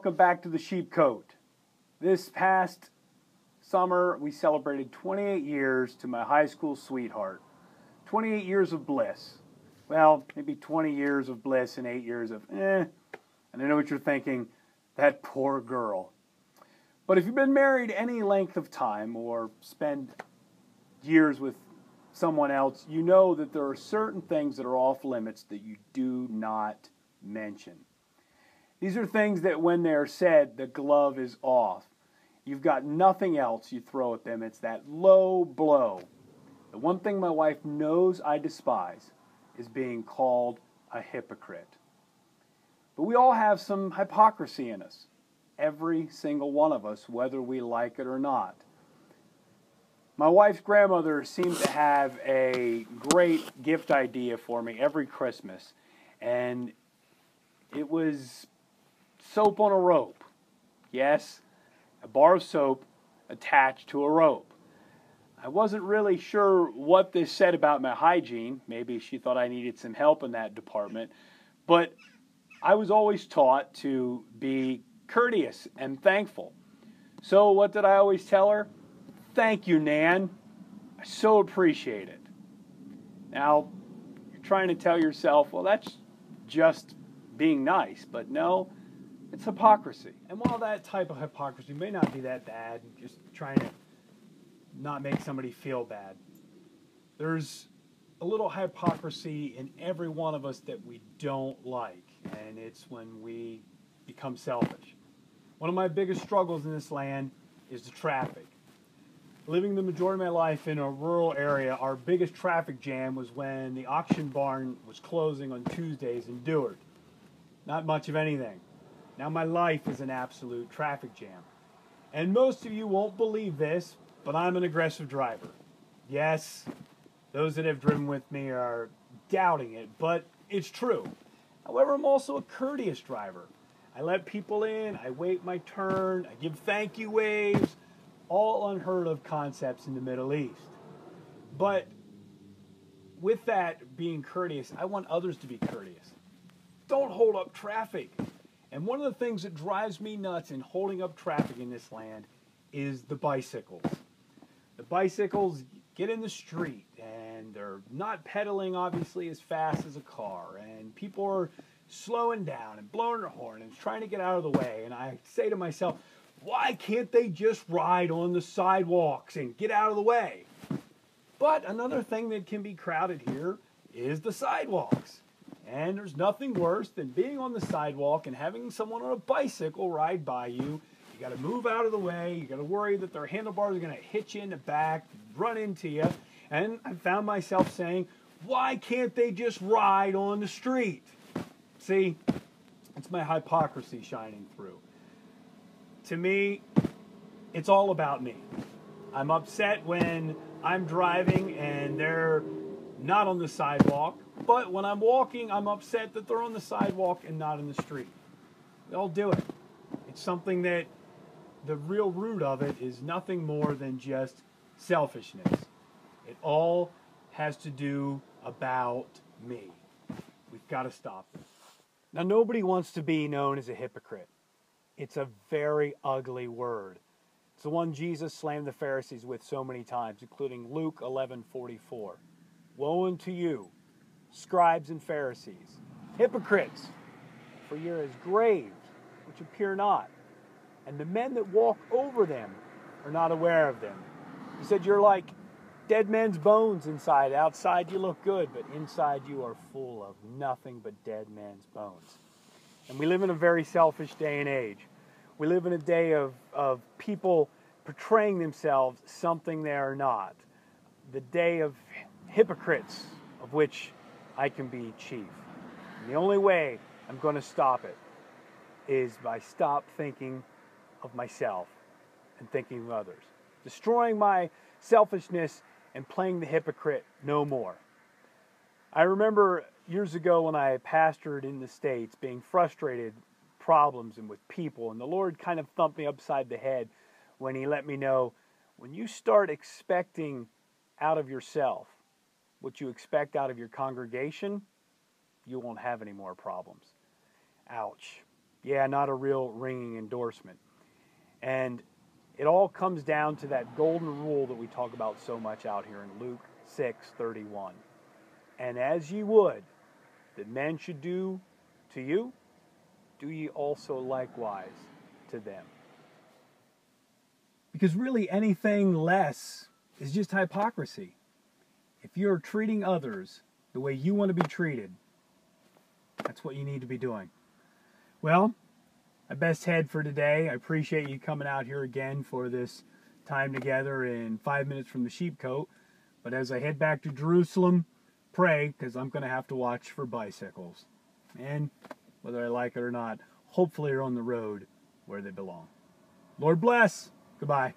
welcome back to the Sheepcote. This past summer, we celebrated 28 years to my high school sweetheart. 28 years of bliss. Well, maybe 20 years of bliss and 8 years of eh. And I know what you're thinking that poor girl. But if you've been married any length of time or spend years with someone else, you know that there are certain things that are off limits that you do not mention. These are things that when they're said, the glove is off. You've got nothing else you throw at them. It's that low blow. The one thing my wife knows I despise is being called a hypocrite. But we all have some hypocrisy in us. Every single one of us, whether we like it or not. My wife's grandmother seemed to have a great gift idea for me every Christmas. And it was soap on a rope. Yes, a bar of soap attached to a rope. I wasn't really sure what this said about my hygiene. Maybe she thought I needed some help in that department. But I was always taught to be courteous and thankful. So, what did I always tell her? Thank you, Nan. I so appreciate it. Now, you're trying to tell yourself, well, that's just being nice. But no, it's hypocrisy. And while that type of hypocrisy may not be that bad, just trying to not make somebody feel bad, there's a little hypocrisy in every one of us that we don't like, and it's when we become selfish. One of my biggest struggles in this land is the traffic. Living the majority of my life in a rural area, our biggest traffic jam was when the auction barn was closing on Tuesdays in Dewart. Not much of anything. Now, my life is an absolute traffic jam. And most of you won't believe this, but I'm an aggressive driver. Yes, those that have driven with me are doubting it, but it's true. However, I'm also a courteous driver. I let people in, I wait my turn, I give thank you waves, all unheard of concepts in the Middle East. But with that being courteous, I want others to be courteous. Don't hold up traffic. And one of the things that drives me nuts in holding up traffic in this land is the bicycles. The bicycles get in the street and they're not pedaling obviously as fast as a car and people are slowing down and blowing their horn and trying to get out of the way and I say to myself, why can't they just ride on the sidewalks and get out of the way? But another thing that can be crowded here is the sidewalks. And there's nothing worse than being on the sidewalk and having someone on a bicycle ride by you. You got to move out of the way. You got to worry that their handlebars are going to hit you in the back, run into you. And I found myself saying, why can't they just ride on the street? See, it's my hypocrisy shining through. To me, it's all about me. I'm upset when I'm driving and they're not on the sidewalk but when I'm walking, I'm upset that they're on the sidewalk and not in the street. They'll do it. It's something that the real root of it is nothing more than just selfishness. It all has to do about me. We've got to stop it. Now, nobody wants to be known as a hypocrite. It's a very ugly word. It's the one Jesus slammed the Pharisees with so many times, including Luke 11:44. Woe unto you, scribes and Pharisees, hypocrites, for you're as graves which appear not, and the men that walk over them are not aware of them. He said, You're like dead men's bones inside. Outside you look good, but inside you are full of nothing but dead men's bones. And we live in a very selfish day and age. We live in a day of, of people portraying themselves something they are not. The day of hypocrites, of which I can be chief. And the only way I'm going to stop it is by stop thinking of myself and thinking of others. Destroying my selfishness and playing the hypocrite no more. I remember years ago when I pastored in the States being frustrated problems and with people, and the Lord kind of thumped me upside the head when He let me know when you start expecting out of yourself what you expect out of your congregation, you won't have any more problems. Ouch. Yeah, not a real ringing endorsement. And it all comes down to that golden rule that we talk about so much out here in Luke 6:31. And as ye would that men should do to you, do ye also likewise to them. Because really anything less is just hypocrisy. If you're treating others the way you want to be treated, that's what you need to be doing. Well, my best head for today. I appreciate you coming out here again for this time together in five minutes from the sheepcote. But as I head back to Jerusalem, pray because I'm going to have to watch for bicycles. And whether I like it or not, hopefully are on the road where they belong. Lord bless. Goodbye.